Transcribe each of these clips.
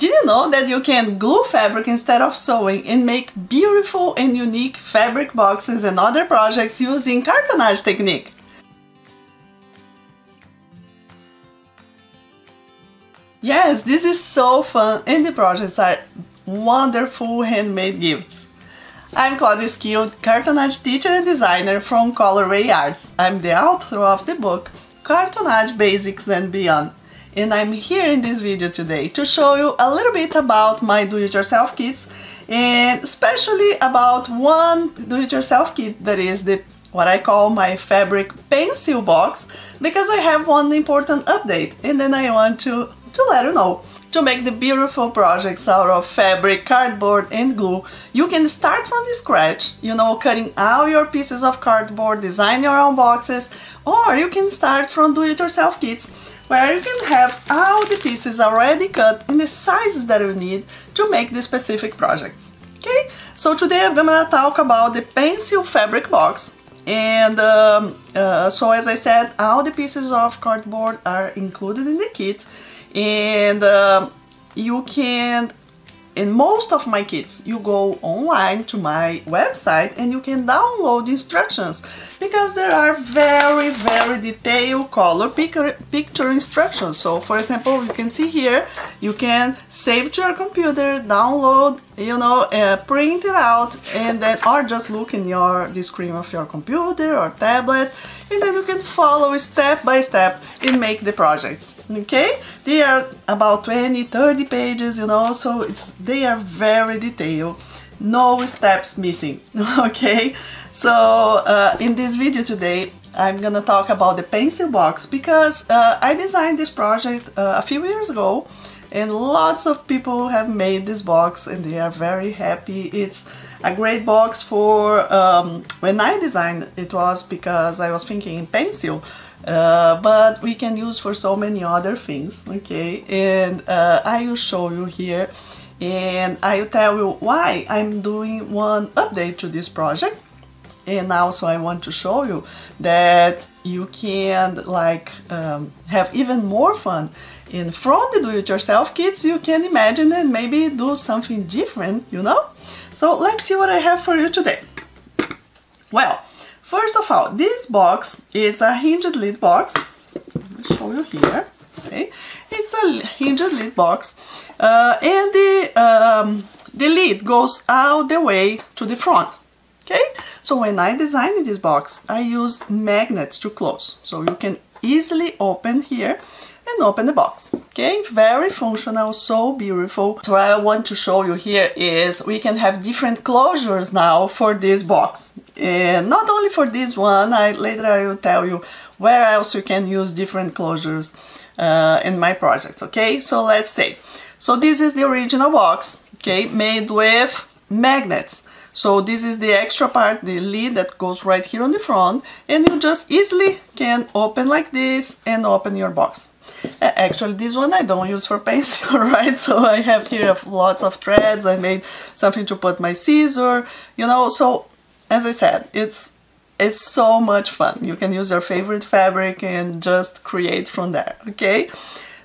Did you know that you can glue fabric instead of sewing and make beautiful and unique fabric boxes and other projects using cartonnage technique? Yes, this is so fun and the projects are wonderful handmade gifts. I'm Claudia Skilled, cartonnage teacher and designer from ColorWay Arts. I'm the author of the book Cartonnage Basics and Beyond and I'm here in this video today to show you a little bit about my do-it-yourself kits and especially about one do-it-yourself kit that is the what I call my fabric pencil box because I have one important update and then I want to, to let you know. To make the beautiful projects out of fabric, cardboard and glue, you can start from the scratch, you know, cutting all your pieces of cardboard, design your own boxes, or you can start from do-it-yourself kits where you can have all the pieces already cut in the sizes that you need to make the specific projects. Okay, so today I'm gonna talk about the pencil fabric box and um, uh, so as I said all the pieces of cardboard are included in the kit and uh, you can in most of my kits you go online to my website and you can download instructions. Because there are very very detailed color picture, picture instructions. So for example you can see here you can save to your computer download you know uh, print it out and then or just look in your the screen of your computer or tablet and then you can follow step by step and make the projects okay? They are about 20 30 pages you know so it's they are very detailed. No steps missing okay? So uh, in this video today I'm gonna talk about the pencil box because uh, I designed this project uh, a few years ago and lots of people have made this box and they are very happy. It's a great box for um, when I designed it was because I was thinking in pencil uh, but we can use for so many other things okay? And uh, I will show you here and I will tell you why I'm doing one update to this project. And also I want to show you that you can like um, have even more fun. In from the do-it-yourself kits you can imagine and maybe do something different you know? So let's see what I have for you today. Well First of all, this box is a hinged lid box. Let me show you here. Okay, it's a hinged lid box, uh, and the um, the lid goes all the way to the front. Okay, so when I designed this box, I used magnets to close, so you can easily open here and open the box. Okay, very functional, so beautiful. So what I want to show you here is we can have different closures now for this box. And not only for this one, I later I will tell you where else you can use different closures uh, in my projects, okay? So let's say, so this is the original box, okay, made with magnets. So this is the extra part, the lid that goes right here on the front, and you just easily can open like this and open your box. Actually, this one I don't use for pencil, right? So I have here lots of threads. I made something to put my scissor, you know. So as I said, it's it's so much fun. You can use your favorite fabric and just create from there, okay?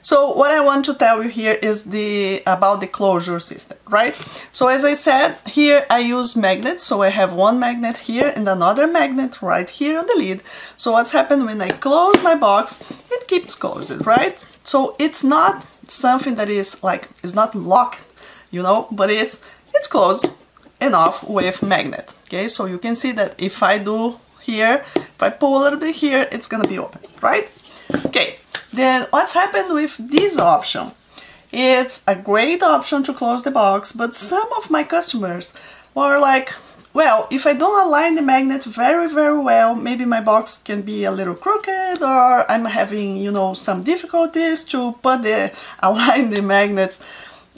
So what I want to tell you here is the about the closure system, right? So as I said, here I use magnets. So I have one magnet here and another magnet right here on the lid. So what's happened when I close my box, it keeps closed, right? So it's not something that is like, it's not locked, you know, but it's, it's closed enough with magnet, okay? So you can see that if I do here, if I pull a little bit here, it's gonna be open, right? Okay, then what's happened with this option? It's a great option to close the box, but some of my customers were like, well, if I don't align the magnet very, very well, maybe my box can be a little crooked or I'm having, you know, some difficulties to put the, align the magnets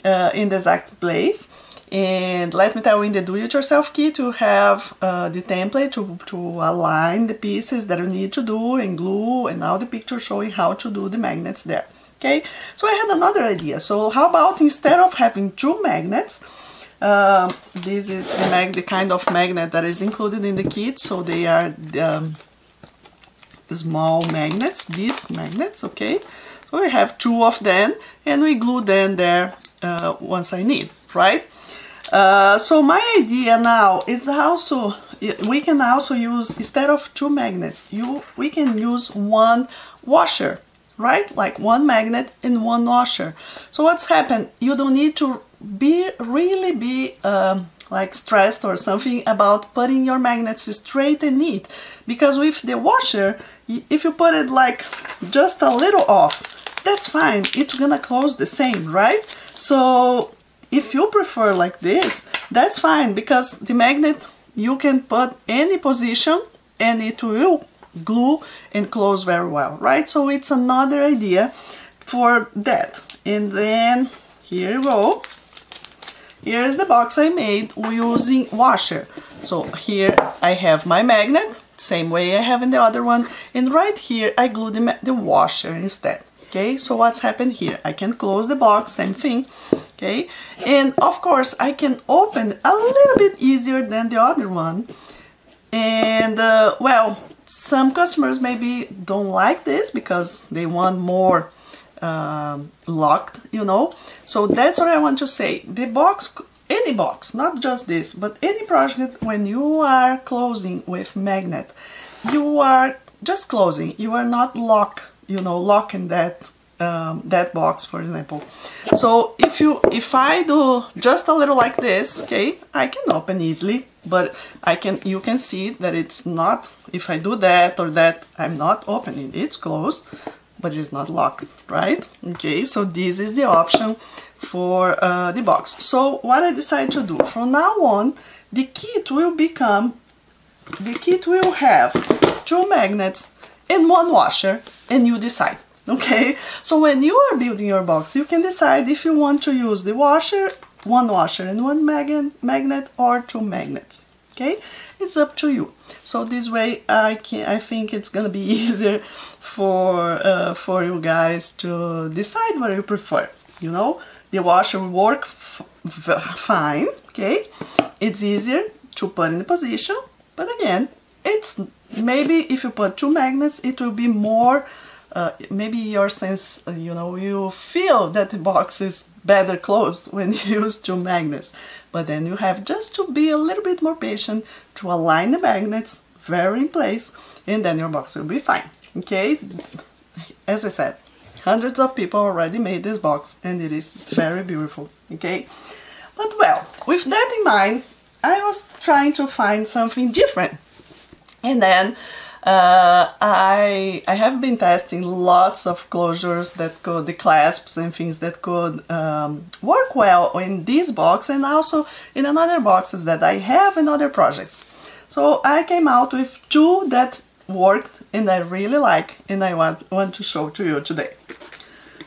uh, in the exact place. And let me tell you, in the do-it-yourself kit, you have uh, the template to, to align the pieces that you need to do and glue and all the pictures showing how to do the magnets there. Okay, so I had another idea. So how about instead of having two magnets, uh, this is the, mag the kind of magnet that is included in the kit. So they are the, um, small magnets, disc magnets, okay? So we have two of them and we glue them there uh, once I need, right? Uh, so my idea now is also we can also use instead of two magnets you we can use one washer right? Like one magnet and one washer. So what's happened? You don't need to be really be um, like stressed or something about putting your magnets straight and neat. Because with the washer if you put it like just a little off that's fine. It's gonna close the same right? So if you prefer like this that's fine because the magnet you can put any position and it will glue and close very well right so it's another idea for that and then here you go here is the box I made using washer. So here I have my magnet, same way I have in the other one. And right here I glue the, the washer instead. Okay, so what's happened here? I can close the box, same thing. Okay, and of course I can open a little bit easier than the other one. And uh, well, some customers maybe don't like this because they want more um, locked, you know. So that's what I want to say. The box, any box, not just this, but any project when you are closing with magnet, you are just closing. You are not lock, you know, locking that um, that box, for example. So if you if I do just a little like this, okay, I can open easily, but I can you can see that it's not. If I do that or that, I'm not opening. It's closed but it's not locked, right? Okay, so this is the option for uh, the box. So what I decided to do, from now on, the kit will become, the kit will have two magnets and one washer, and you decide. Okay, so when you are building your box, you can decide if you want to use the washer, one washer and one mag magnet, or two magnets. Okay, it's up to you. So this way, I can I think it's gonna be easier for uh, for you guys to decide what you prefer. You know, the washer will work fine. Okay, it's easier to put in the position, but again, it's maybe if you put two magnets, it will be more. Uh, maybe your sense, uh, you know, you feel that the box is better closed when you use two magnets. But then you have just to be a little bit more patient to align the magnets very in place and then your box will be fine. Okay, as I said, hundreds of people already made this box and it is very beautiful. Okay, but well, with that in mind, I was trying to find something different. And then uh, I, I have been testing lots of closures that could, the clasps and things that could um, work well in this box and also in another boxes that I have in other projects. So I came out with two that worked and I really like and I want, want to show to you today.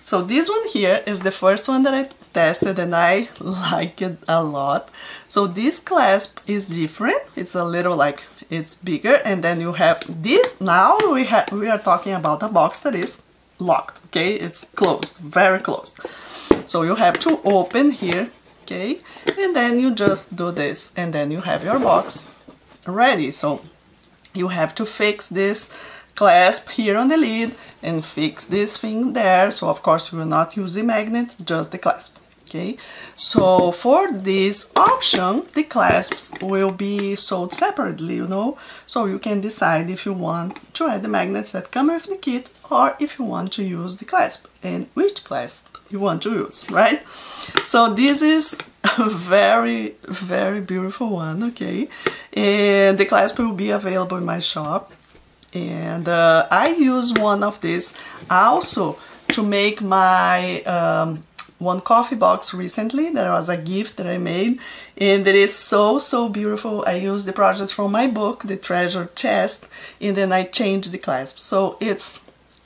So this one here is the first one that I tested and I like it a lot. So this clasp is different. It's a little like it's bigger and then you have this. Now we have we are talking about a box that is locked okay? It's closed very closed. So you have to open here okay? And then you just do this and then you have your box ready. So you have to fix this clasp here on the lid and fix this thing there. So of course you will not use the magnet just the clasp okay so for this option the clasps will be sold separately you know? So you can decide if you want to add the magnets that come with the kit or if you want to use the clasp and which clasp you want to use right? So this is a very very beautiful one okay? And the clasp will be available in my shop. And uh, I use one of these also to make my um, one coffee box recently. There was a gift that I made and it is so, so beautiful. I used the project from my book, The Treasure Chest, and then I changed the clasp. So it's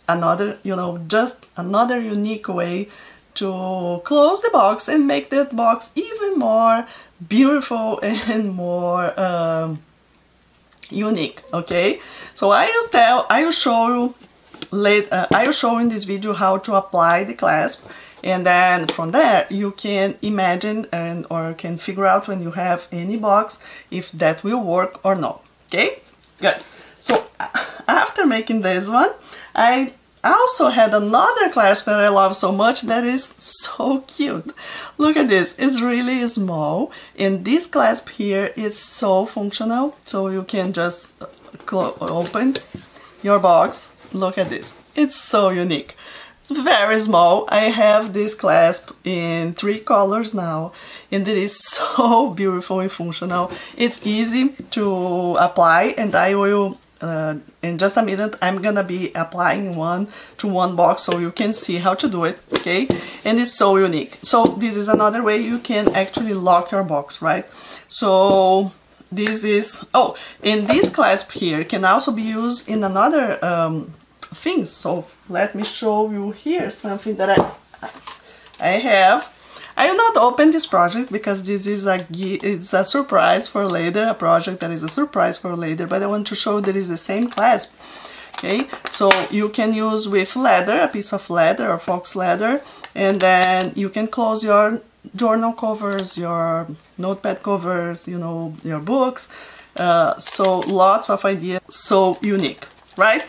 another, you know, just another unique way to close the box and make that box even more beautiful and more um, unique, okay? So I will tell, I will show you late, uh, I will show in this video how to apply the clasp? And then from there you can imagine and or can figure out when you have any box if that will work or not. Okay? Good. So after making this one I also had another clasp that I love so much that is so cute. Look at this, it's really small and this clasp here is so functional. So you can just open your box. Look at this, it's so unique. It's very small. I have this clasp in three colors now and it is so beautiful and functional. It's easy to apply and I will uh, in just a minute I'm gonna be applying one to one box so you can see how to do it okay and it's so unique so this is another way you can actually lock your box right so this is oh and this clasp here can also be used in another um, things so let me show you here something that I I have I will not open this project because this is a it's a surprise for later, a project that is a surprise for later, but I want to show that is the same clasp. Okay, so you can use with leather, a piece of leather or fox leather, and then you can close your journal covers, your notepad covers, you know, your books. Uh, so lots of ideas, so unique, right?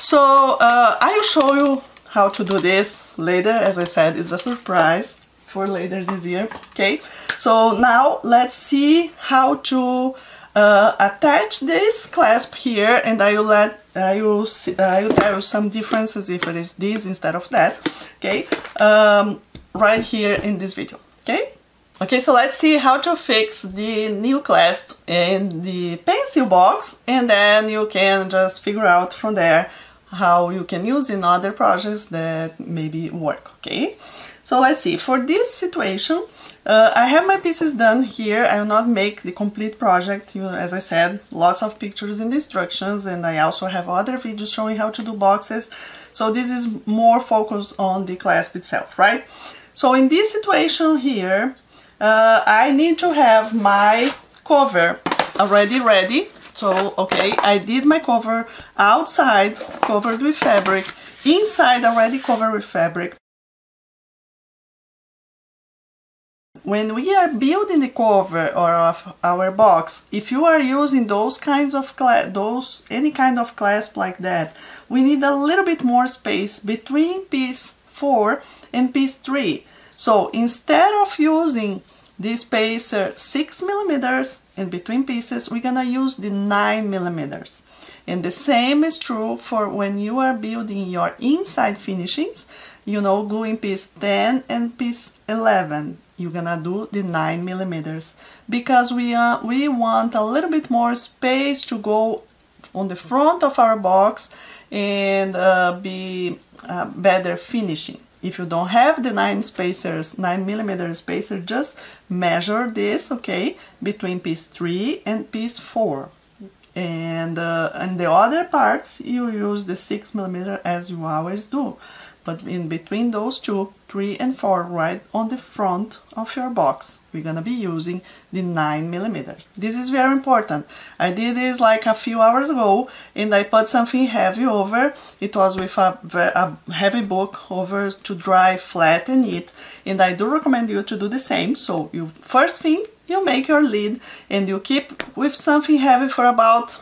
So uh, I will show you how to do this later. As I said, it's a surprise for later this year okay? So now let's see how to uh, attach this clasp here and I will let I will, see, I will tell you some differences if it is this instead of that okay? Um, right here in this video okay? Okay so let's see how to fix the new clasp in the pencil box and then you can just figure out from there how you can use in other projects that maybe work okay so let's see, for this situation, uh, I have my pieces done here. I will not make the complete project, you as I said, lots of pictures and instructions and I also have other videos showing how to do boxes. So this is more focused on the clasp itself, right? So in this situation here, uh, I need to have my cover already ready. So, okay, I did my cover outside, covered with fabric, inside already covered with fabric. when we are building the cover or of our box, if you are using those kinds of those any kind of clasp like that, we need a little bit more space between piece 4 and piece 3. So instead of using the spacer 6 millimeters in between pieces, we're gonna use the 9 millimeters. And the same is true for when you are building your inside finishings, you know, gluing piece 10 and piece 11 you're gonna do the 9 millimeters because we uh, we want a little bit more space to go on the front of our box and uh, be uh, better finishing if you don't have the 9 spacers 9 millimeter spacer just measure this okay between piece 3 and piece 4 and uh, and the other parts you use the 6 millimeter as you always do but in between those two, 3 and 4, right on the front of your box, we're gonna be using the 9 millimeters. This is very important. I did this like a few hours ago and I put something heavy over. It was with a, a heavy book over to dry flat and neat and I do recommend you to do the same. So you first thing, you make your lid and you keep with something heavy for about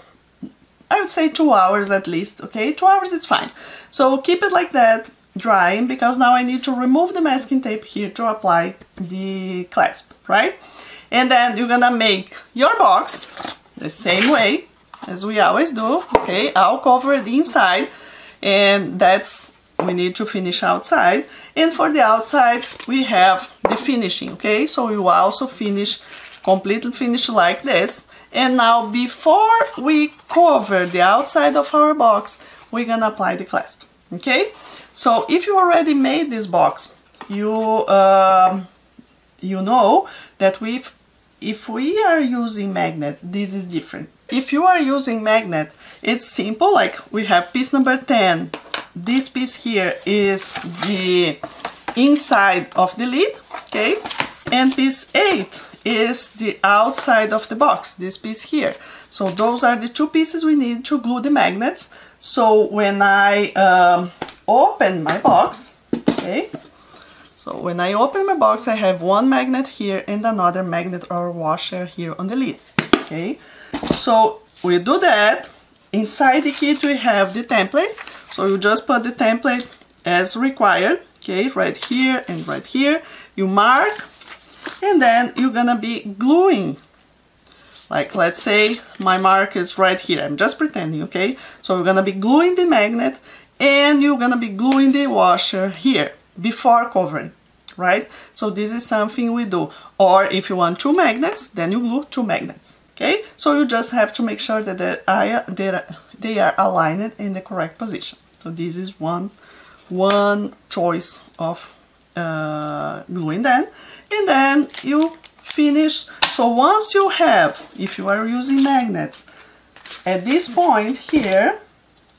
I would say two hours at least, okay? Two hours it's fine. So keep it like that drying because now I need to remove the masking tape here to apply the clasp, right? And then you're gonna make your box the same way as we always do, okay? I'll cover the inside and that's we need to finish outside and for the outside we have the finishing okay so you also finish completely finish like this and now before we cover the outside of our box we're gonna apply the clasp okay so if you already made this box, you um, you know that we if we are using magnet, this is different. If you are using magnet, it's simple, like we have piece number 10. This piece here is the inside of the lid, okay? And piece 8 is the outside of the box, this piece here. So those are the two pieces we need to glue the magnets. So when I um, open my box, okay, so when I open my box, I have one magnet here and another magnet or washer here on the lid, okay. So we do that. Inside the kit we have the template. So you just put the template as required, okay, right here and right here. You mark. And then you're gonna be gluing. Like let's say my mark is right here. I'm just pretending okay? So we're gonna be gluing the magnet and you're gonna be gluing the washer here before covering right? So this is something we do. Or if you want two magnets then you glue two magnets okay? So you just have to make sure that they are, aligned in the correct position. So this is one one choice of uh, gluing them. And then you finish. So once you have if you are using magnets at this point here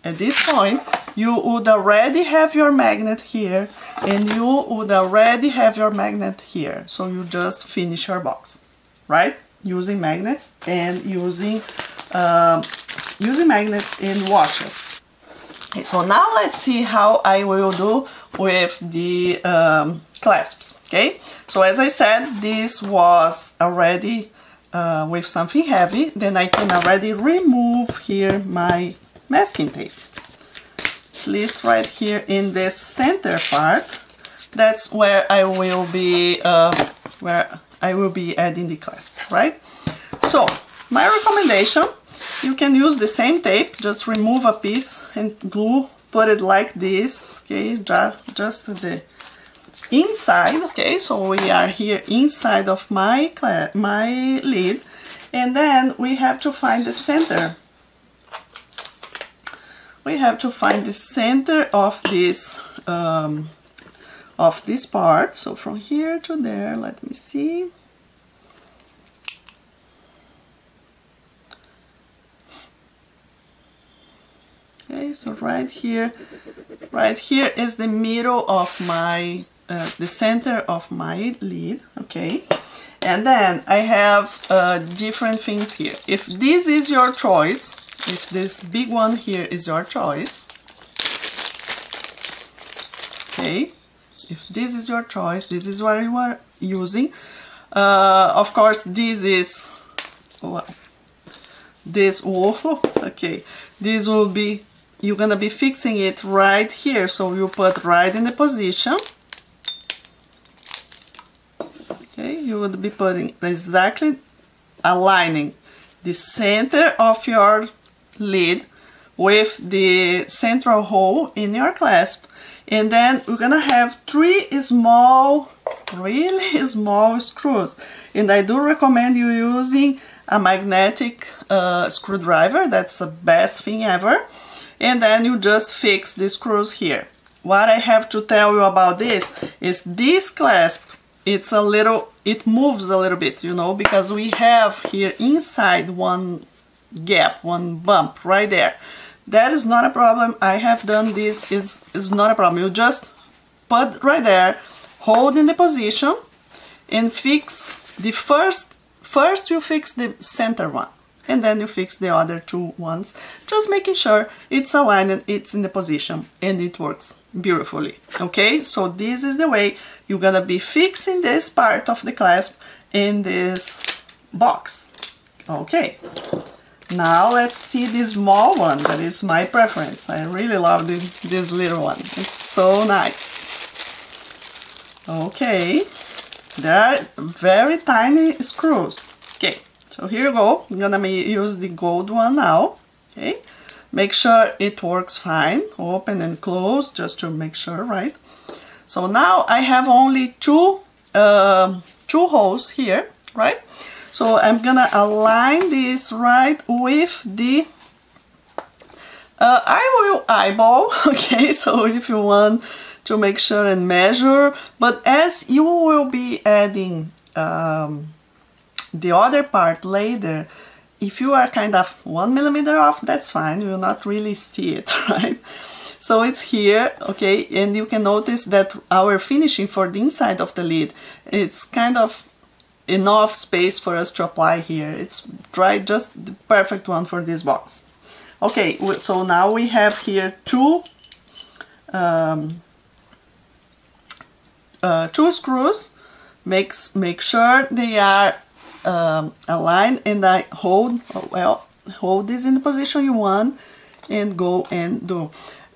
at this point you would already have your magnet here and you would already have your magnet here. So you just finish your box right? Using magnets and using uh, using magnets in washer okay, so now let's see how I will do with the um, clasps okay? So as I said this was already uh, with something heavy then I can already remove here my masking tape. At least right here in this center part that's where I will be uh, where I will be adding the clasp right? So my recommendation you can use the same tape just remove a piece and glue put it like this okay just, just the inside okay? So we are here inside of my my lid and then we have to find the center we have to find the center of this um, of this part. So from here to there let me see. Okay so right here right here is the middle of my uh, the center of my lid okay? And then I have uh, different things here. If this is your choice if this big one here is your choice okay if this is your choice this is what you are using. Uh, of course this is well this oh, okay this will be you're gonna be fixing it right here. So you put right in the position Okay, you would be putting exactly aligning the center of your lid with the central hole in your clasp. And then we're gonna have three small really small screws. And I do recommend you using a magnetic uh, screwdriver. That's the best thing ever. And then you just fix the screws here. What I have to tell you about this is this clasp it's a little it moves a little bit you know because we have here inside one gap one bump right there. That is not a problem. I have done this. It's, is not a problem. You just put right there hold in the position and fix the first first you fix the center one and then you fix the other two ones. Just making sure it's aligned and it's in the position and it works beautifully okay? So this is the way you're gonna be fixing this part of the clasp in this box okay now let's see this small one that is my preference. I really love this, this little one. It's so nice. Okay. There are very tiny screws. Okay. So here you go. I'm gonna use the gold one now. Okay. Make sure it works fine. Open and close just to make sure right? So now I have only two uh, two holes here right so I'm gonna align this right with the uh, I will eyeball okay? So if you want to make sure and measure but as you will be adding um, the other part later if you are kind of one millimeter off, that's fine, you will not really see it, right? So it's here, okay, and you can notice that our finishing for the inside of the lid, it's kind of enough space for us to apply here. It's right, just the perfect one for this box. Okay, so now we have here two um, uh, two screws. Makes make sure they are um, a line and I hold, well, hold this in the position you want and go and do.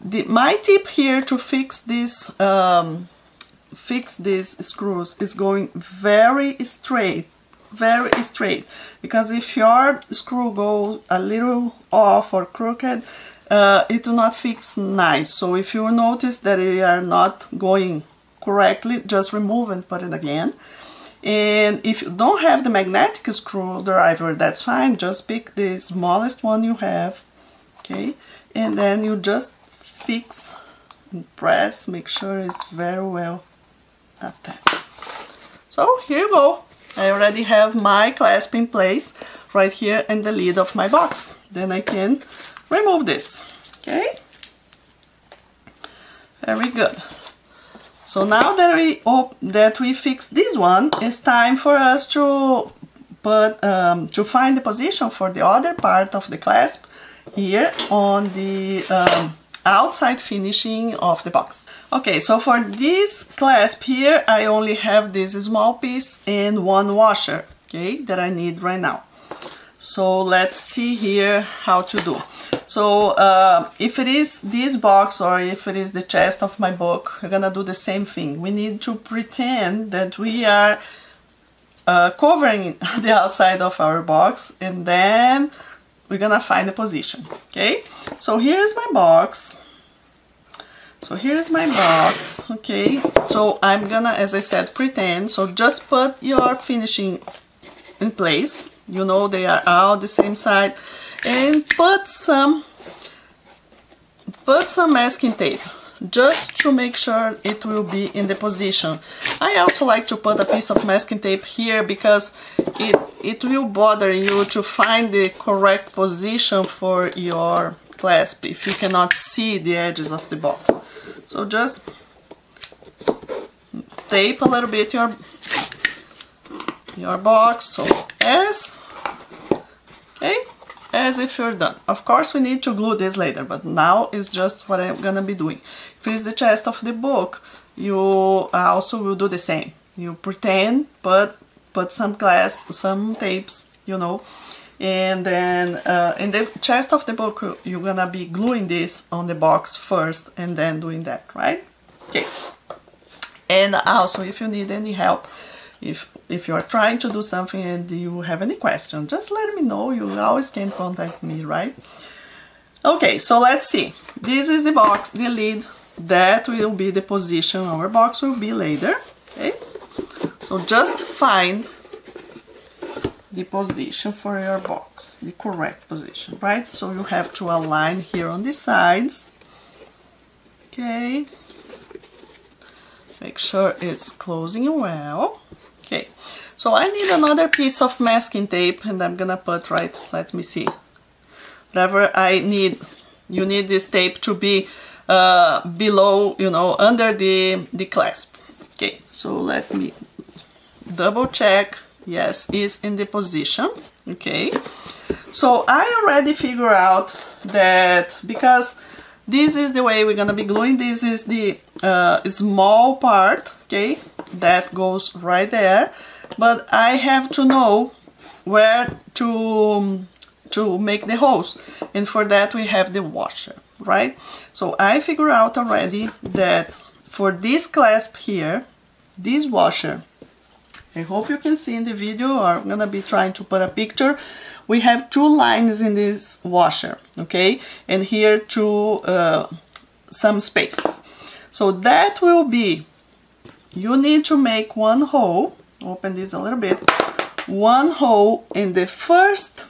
the, my tip here to fix this um, fix these screws is going very straight very straight. Because if your screw goes a little off or crooked uh, it will not fix nice. So if you notice that they are not going correctly just remove and put it again. And if you don't have the magnetic screwdriver that's fine. Just pick the smallest one you have okay? And then you just fix and press make sure it's very well attached so here you go. I already have my clasp in place right here in the lid of my box. Then I can remove this okay? Very good. So now that we oh, that we fix this one it's time for us to put um, to find the position for the other part of the clasp here on the um, outside finishing of the box. Okay, so for this clasp here, I only have this small piece and one washer, okay, that I need right now. So let's see here how to do. So uh, if it is this box or if it is the chest of my book, we're gonna do the same thing. We need to pretend that we are uh, covering the outside of our box and then we're gonna find the position okay? So here's my box. So here's my box okay? So I'm gonna as I said pretend. So just put your finishing in place. You know they are all the same side. And put some put some masking tape just to make sure it will be in the position. I also like to put a piece of masking tape here because it, it will bother you to find the correct position for your clasp if you cannot see the edges of the box. So just tape a little bit your your box so as okay as if you're done. Of course we need to glue this later, but now is just what I'm gonna be doing. If the chest of the book, you also will do the same. You pretend, but put some clasp, some tapes, you know, and then uh, in the chest of the book, you're gonna be gluing this on the box first and then doing that, right? Okay. And also, if you need any help, if if you are trying to do something and you have any question, just let me know. You always can contact me, right? Okay, so let's see. This is the box, the lid. That will be the position our box will be later. Okay, so just find the position for your box, the correct position, right? So you have to align here on the sides. Okay, make sure it's closing well. Okay, so I need another piece of masking tape and I'm gonna put right, let me see. Whatever I need, you need this tape to be uh, below, you know, under the, the clasp. Okay, so let me double check. Yes, is in the position. Okay, so I already figure out that because this is the way we're gonna be gluing, this is the uh, small part, okay, that goes right there but I have to know where to to make the holes and for that we have the washer right? So I figure out already that for this clasp here this washer I hope you can see in the video or I'm gonna be trying to put a picture. We have two lines in this washer okay? And here two uh, some spaces. So that will be you need to make one hole open this a little bit one hole in the first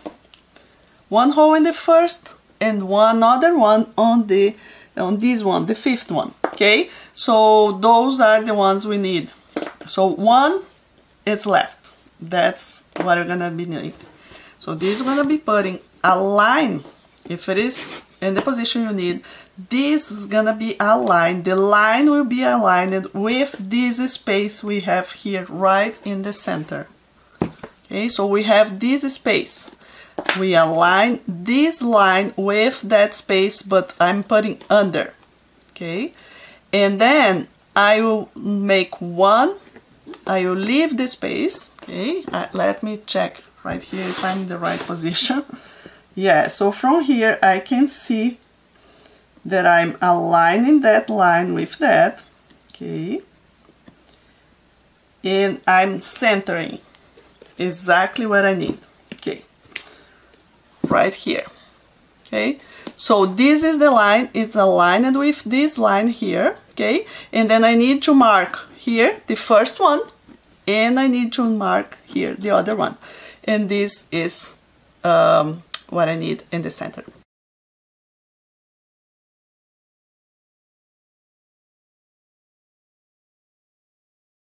one hole in the first and one other one on the on this one the fifth one okay? So those are the ones we need. So one is left. That's what we're gonna be needing. So this is gonna be putting a line. If it is in the position you need this is gonna be aligned the line will be aligned with this space we have here right in the center. Okay so we have this space we align this line with that space but I'm putting under okay? And then I will make one I will leave the space okay? Uh, let me check right here if I'm in the right position. Yeah so from here I can see that I'm aligning that line with that, okay, and I'm centering exactly what I need, right here, okay. So this is the line, it's aligned with this line here, okay, and then I need to mark here the first one, and I need to mark here the other one, and this is um, what I need in the center.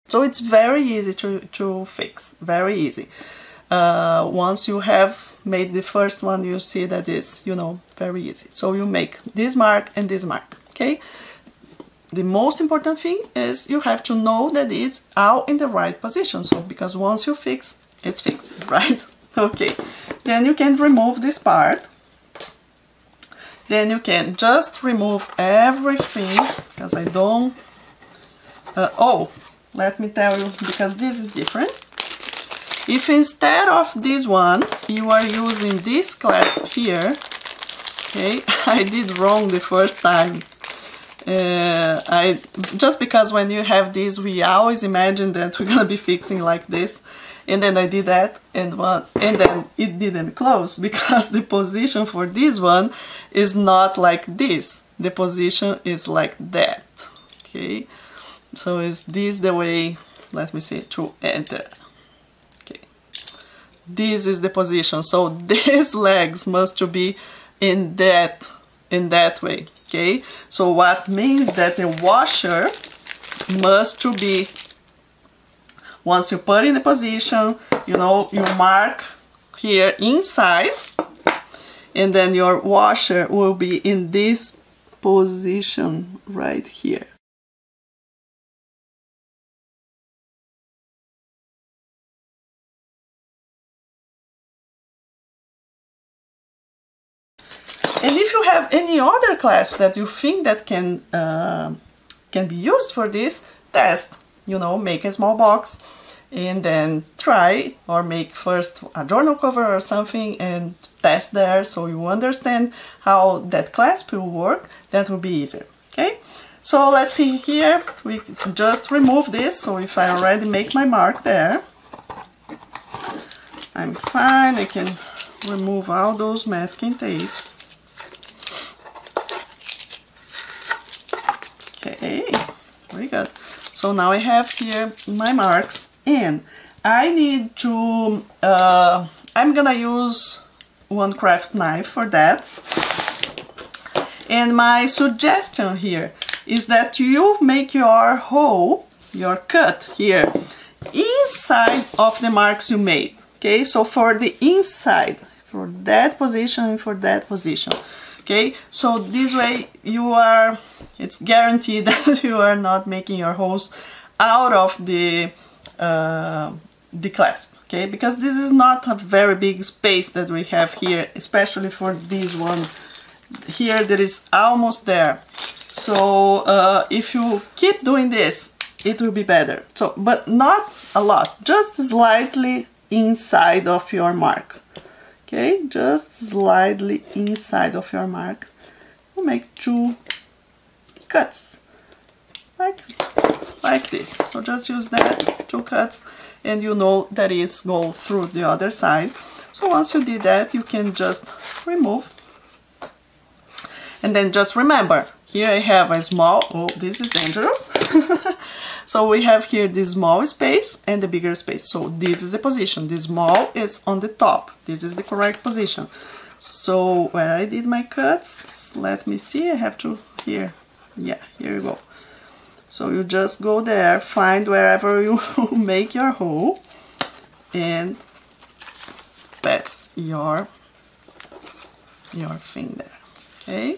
So it's very easy to, to fix, very easy. Uh, once you have made the first one, you see that it's, you know, very easy. So you make this mark and this mark, okay? The most important thing is you have to know that it's all in the right position. So because once you fix, it's fixed, right? Okay, then you can remove this part. Then you can just remove everything because I don't, uh, oh, let me tell you because this is different if instead of this one you are using this clasp here okay I did wrong the first time. Uh, I just because when you have this we always imagine that we're gonna be fixing like this. And then I did that and one and then it didn't close because the position for this one is not like this. The position is like that okay? So is this the way let me see to enter this is the position. So these legs must to be in that in that way okay? So what means that the washer must to be once you put in the position you know you mark here inside and then your washer will be in this position right here And if you have any other clasp that you think that can uh, can be used for this, test. You know, make a small box and then try or make first a journal cover or something and test there so you understand how that clasp will work. That will be easier. Okay. So let's see here, we just remove this. So if I already make my mark there, I'm fine. I can remove all those masking tapes. Okay, very good. So now I have here my marks and I need to, uh, I'm gonna use one craft knife for that. And my suggestion here is that you make your hole, your cut here, inside of the marks you made. Okay, so for the inside, for that position for that position okay? So this way you are it's guaranteed that you are not making your holes out of the uh, the clasp okay? Because this is not a very big space that we have here especially for this one. Here there is almost there. So uh, if you keep doing this it will be better. So but not a lot just slightly inside of your mark okay just slightly inside of your mark. You make two cuts. Like like this. So just use that two cuts and you know that is go through the other side. So once you did that you can just remove. And then just remember here I have a small oh this is dangerous So we have here the small space and the bigger space. So this is the position. The small is on the top. This is the correct position. So where I did my cuts, let me see, I have to, here, yeah, here you go. So you just go there, find wherever you make your hole and pass your, your thing there, okay?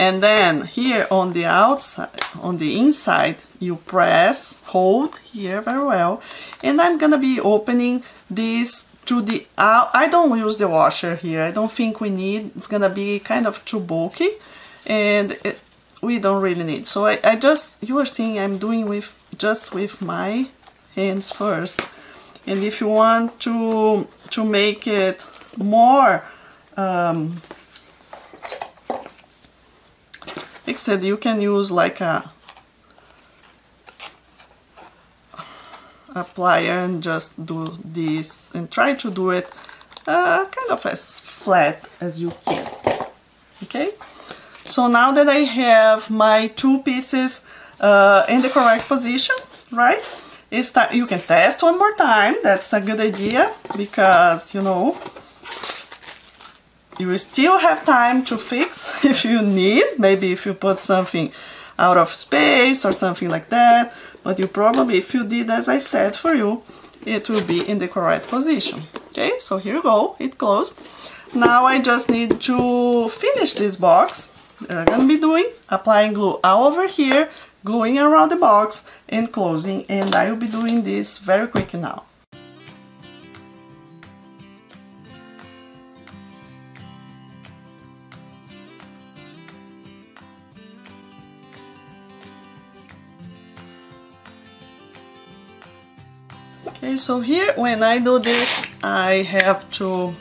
And then here on the outside, on the inside, you press, hold here very well. And I'm gonna be opening this to the out. I don't use the washer here. I don't think we need. It's gonna be kind of too bulky and it, we don't really need. So I, I just, you are seeing I'm doing with just with my hands first. And if you want to, to make it more um, Said, you can use like a a plier and just do this and try to do it uh, kind of as flat as you can. Okay, so now that I have my two pieces uh, in the correct position, right? It's time you can test one more time. That's a good idea because you know you still have time to fix if you need. Maybe if you put something out of space or something like that. But you probably, if you did as I said for you, it will be in the correct position. Okay, so here you go, it closed. Now I just need to finish this box. I'm gonna be doing applying glue all over here, gluing around the box and closing and I will be doing this very quick now. Okay, so here when I do this, I have to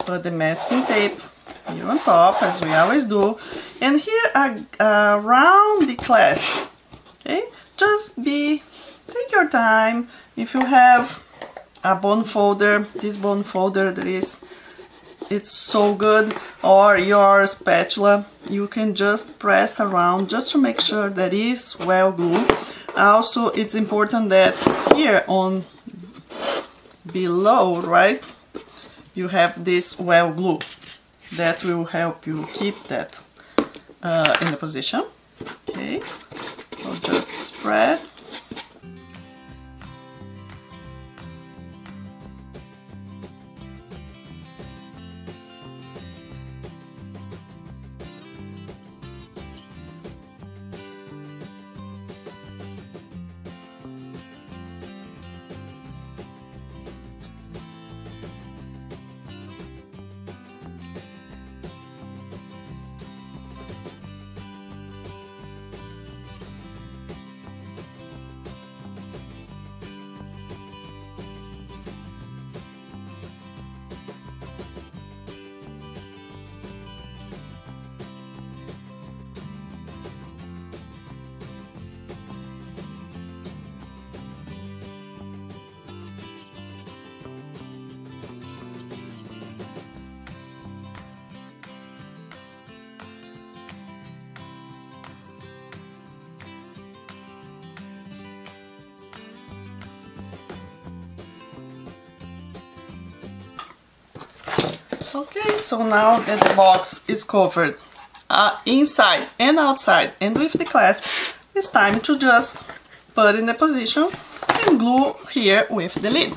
put the masking tape here on top, as we always do. And here around the clasp, okay, just be, take your time. If you have a bone folder, this bone folder that is, it's so good, or your spatula, you can just press around just to make sure that is well glued. Also, it's important that here on below, right, you have this well glue that will help you keep that uh, in the position. Okay, so just spread Okay, so now that the box is covered uh, inside and outside and with the clasp, it's time to just put in the position and glue here with the lid,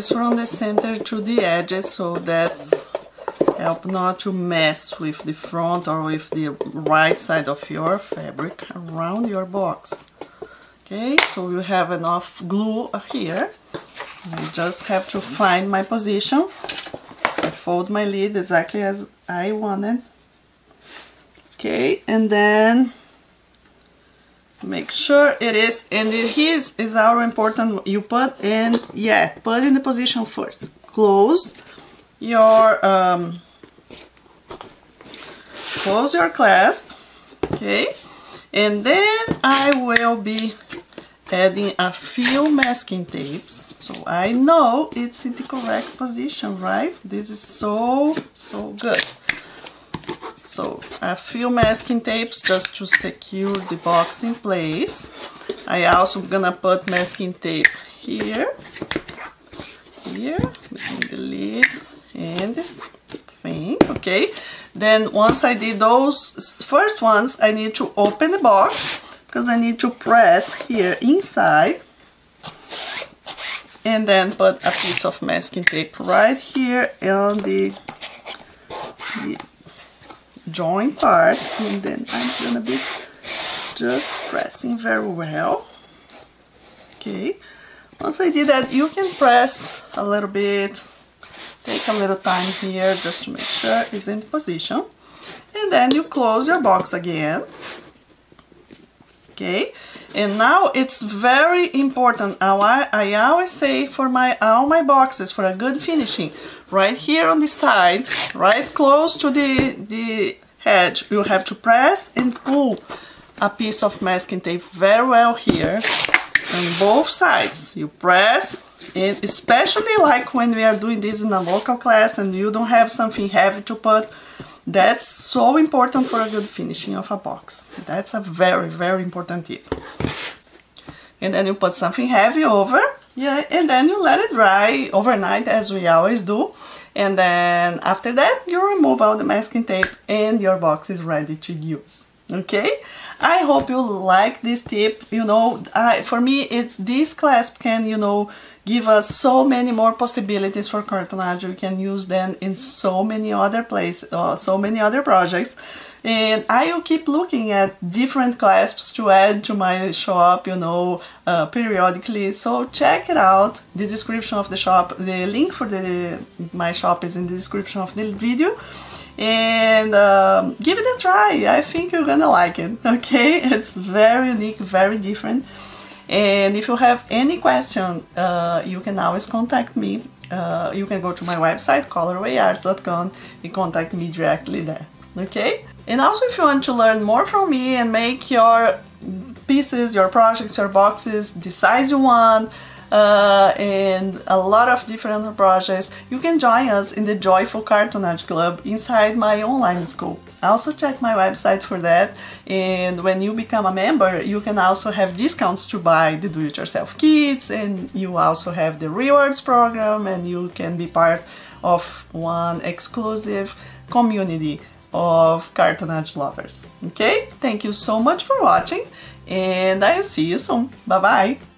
always from the center to the edges so that's help not to mess with the front or with the right side of your fabric around your box. Okay so you have enough glue here. I just have to find my position I fold my lid exactly as I wanted. Okay and then make sure it is and his is our important you put in yeah put in the position first. Close your um, close your clasp okay? And then I will be adding a few masking tapes. So I know it's in the correct position right? This is so so good so a few masking tapes just to secure the box in place. I also gonna put masking tape here, here, between the lid and thing, okay? Then once I did those first ones, I need to open the box because I need to press here inside and then put a piece of masking tape right here on the, the joint part and then I'm gonna be just pressing very well okay Once I did that, you can press a little bit, take a little time here just to make sure it's in position. And then you close your box again. Okay, and now it's very important. I, I always say for my all my boxes for a good finishing, right here on the side, right close to the, the edge, you have to press and pull a piece of masking tape very well here on both sides. You press, and especially like when we are doing this in a local class and you don't have something heavy to put, that's so important for a good finishing of a box. That's a very, very important tip. And then you put something heavy over, yeah, and then you let it dry overnight as we always do. And then after that, you remove all the masking tape and your box is ready to use. Okay? I hope you like this tip. You know I, for me it's this clasp can you know give us so many more possibilities for cartonnage we can use them in so many other places uh, so many other projects and I will keep looking at different clasps to add to my shop, you know, uh, periodically. So check it out. The description of the shop, the link for the my shop is in the description of the video and um, give it a try. I think you're gonna like it, okay? It's very unique, very different. And if you have any question, uh, you can always contact me. Uh, you can go to my website, colorwayarts.com, and contact me directly there, okay? And also if you want to learn more from me and make your pieces, your projects, your boxes the size you want, uh, and a lot of different projects, you can join us in the Joyful Cartonnage Club inside my online school. Also check my website for that and when you become a member you can also have discounts to buy the do-it-yourself kits and you also have the rewards program and you can be part of one exclusive community of cartonnage lovers. Okay? Thank you so much for watching and I'll see you soon. Bye bye!